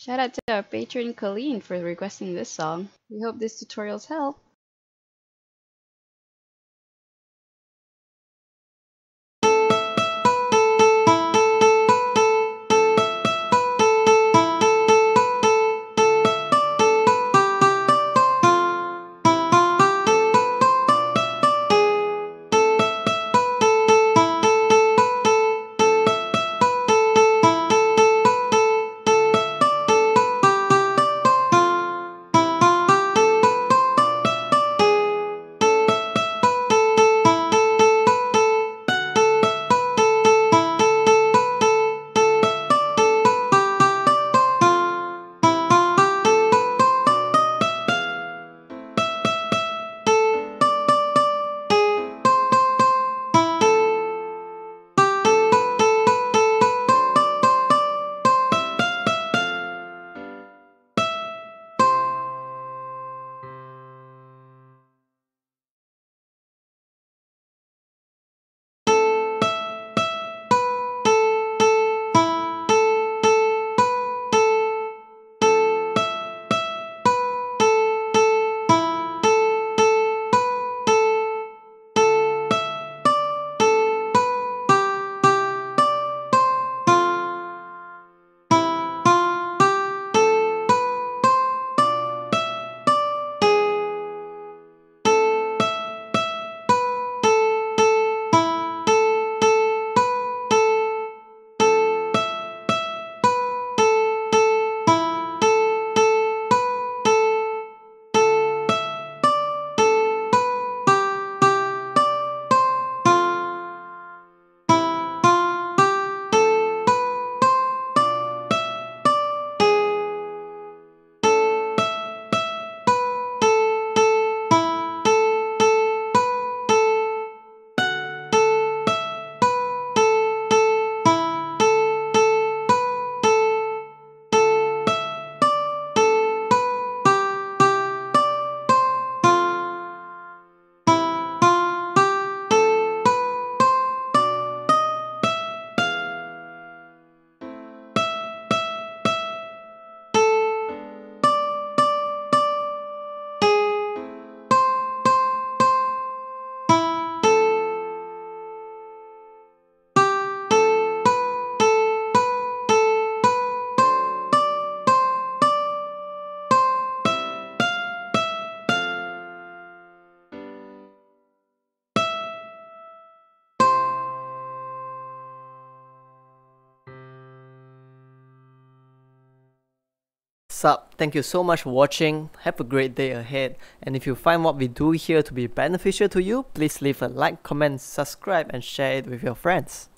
Shout out to our patron Colleen for requesting this song. We hope these tutorials help. Sup, thank you so much for watching, have a great day ahead, and if you find what we do here to be beneficial to you, please leave a like, comment, subscribe and share it with your friends.